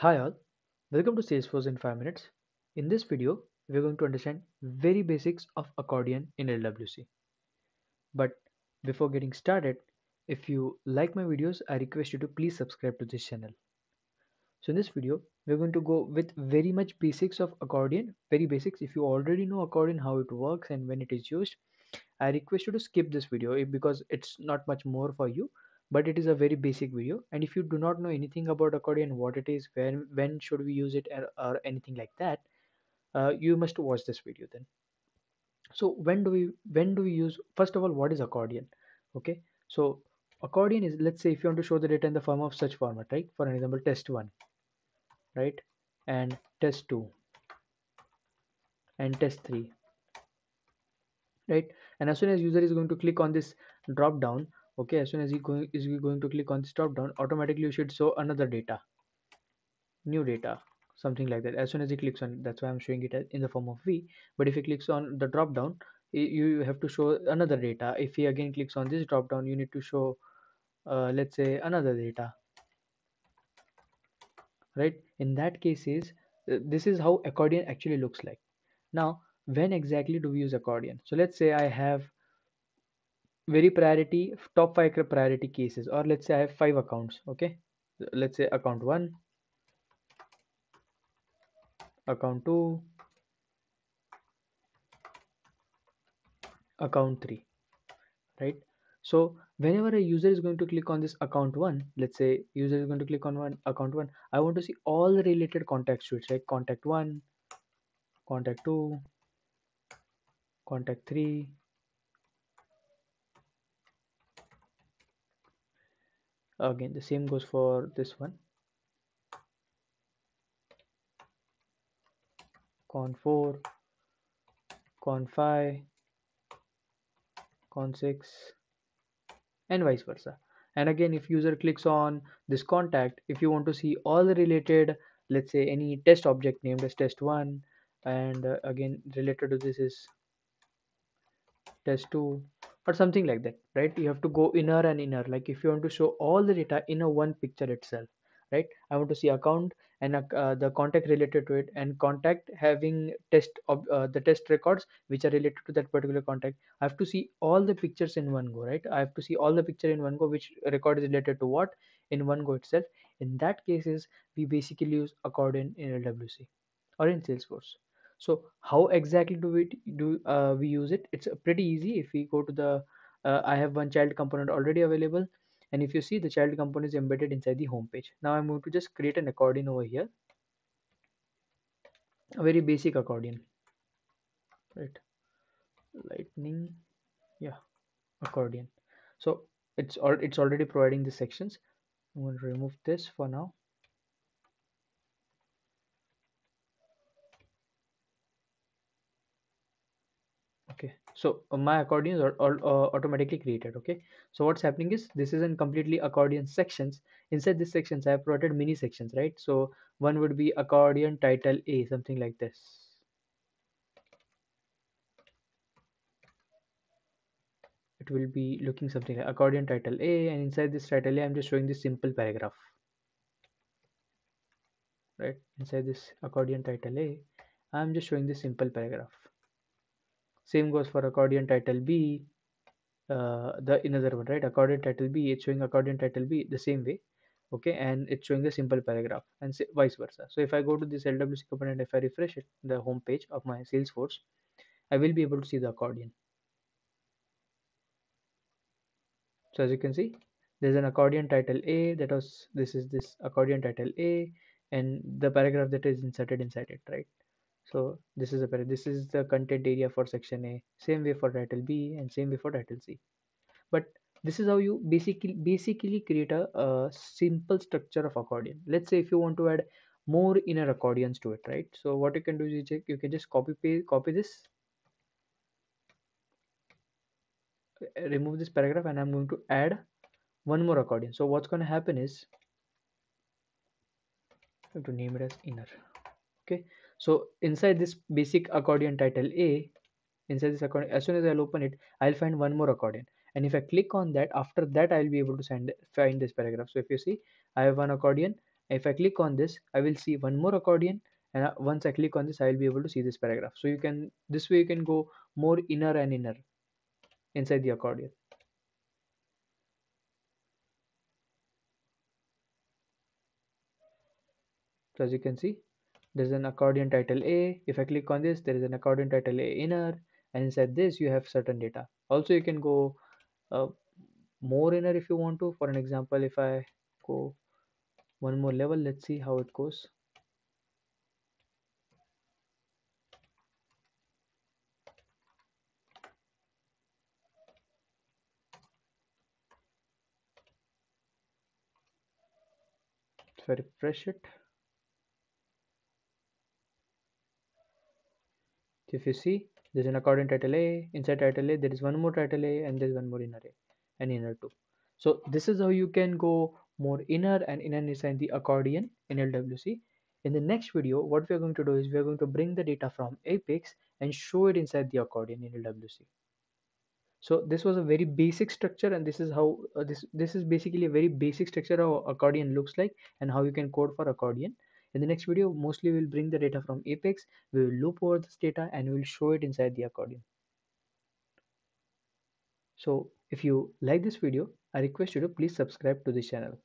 Hi all, welcome to Salesforce in 5 minutes. In this video, we're going to understand very basics of accordion in LWC. But before getting started, if you like my videos, I request you to please subscribe to this channel. So in this video, we're going to go with very much basics of accordion, very basics. If you already know accordion, how it works and when it is used, I request you to skip this video eh, because it's not much more for you but it is a very basic video. And if you do not know anything about accordion what it is when when should we use it or, or anything like that uh, you must watch this video then. So when do we when do we use first of all what is accordion? Okay so accordion is let's say if you want to show the data in the form of such format right? For example test 1 right? And test 2 and test 3 right? And as soon as user is going to click on this drop down okay as soon as he going is going to click on this drop down automatically you should show another data. New data something like that. As soon as he clicks on that's why i'm showing it in the form of v. But if he clicks on the drop down you have to show another data. If he again clicks on this drop down you need to show uh, let's say another data. Right? In that case is uh, this is how accordion actually looks like. Now when exactly do we use accordion? So let's say i have very priority top five priority cases or let's say i have five accounts okay? Let's say account one account two account three right? So whenever a user is going to click on this account one let's say user is going to click on one account one i want to see all the related contact suites like contact one contact two contact three again the same goes for this one. Con 4 con 5 con 6 and vice versa. And again if user clicks on this contact if you want to see all the related let's say any test object named as test1 and uh, again related to this is test2 or something like that right? You have to go inner and inner. Like if you want to show all the data in a one picture itself right? I want to see account and uh, the contact related to it and contact having test of uh, the test records which are related to that particular contact. I have to see all the pictures in one go right? I have to see all the picture in one go which record is related to what in one go itself. In that cases we basically use accordion in lwc or in salesforce so how exactly do we do uh, we use it? It's pretty easy. If we go to the uh, i have one child component already available. And if you see the child component is embedded inside the home page. Now i'm going to just create an accordion over here. A very basic accordion. Right. Lightning. Yeah accordion. So it's all it's already providing the sections. I'm going to remove this for now okay so uh, my accordions are all uh, automatically created okay? So what's happening is this is in completely accordion sections. Inside these sections i have provided mini sections right? So one would be accordion title a something like this. It will be looking something like accordion title a and inside this title a i'm just showing this simple paragraph. Right? Inside this accordion title a i'm just showing this simple paragraph same goes for accordion title b uh, the another one right? Accordion title b it's showing accordion title b the same way okay? And it's showing the simple paragraph and vice versa. So if i go to this lwc component if i refresh it the home page of my salesforce i will be able to see the accordion. So as you can see there's an accordion title a that was this is this accordion title a and the paragraph that is inserted inside it right so this is a this is the content area for section a. Same way for title b and same way for title c. But this is how you basically basically create a, a simple structure of accordion. Let's say if you want to add more inner accordions to it right? So what you can do is you, check, you can just copy paste copy this. Uh, remove this paragraph and i'm going to add one more accordion. So what's going to happen is I have to name it as inner okay so inside this basic accordion title a inside this accordion as soon as i'll open it i'll find one more accordion. And if i click on that after that i'll be able to send find this paragraph. So if you see i have one accordion. If I click on this I will see one more accordion. And uh, once I click on this I will be able to see this paragraph. So you can this way you can go more inner and inner inside the accordion. So as you can see there's an accordion title A. If I click on this there is an accordion title A inner. And inside this you have certain data. Also you can go uh, more inner if you want to. For an example if I go one more level let's see how it goes. Refresh it if you see there's an accordion title A inside title A there is one more title A and there's one more inner A and inner 2 so this is how you can go more inner and inner inside the accordion in LWC in the next video what we are going to do is we are going to bring the data from Apex and show it inside the accordion in LWC so this was a very basic structure and this is how uh, this this is basically a very basic structure how accordion looks like and how you can code for accordion in the next video mostly we'll bring the data from apex we will loop over this data and we'll show it inside the accordion. So if you like this video i request you to please subscribe to this channel